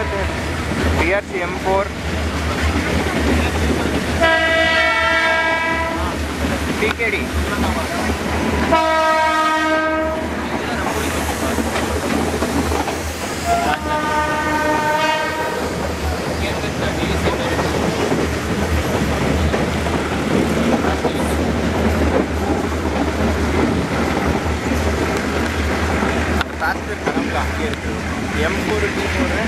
அடுத்தது PRC M four TKD passenger கனவுல அங்கே இருக்குது எம் ஃபோர் டி ஃபோரு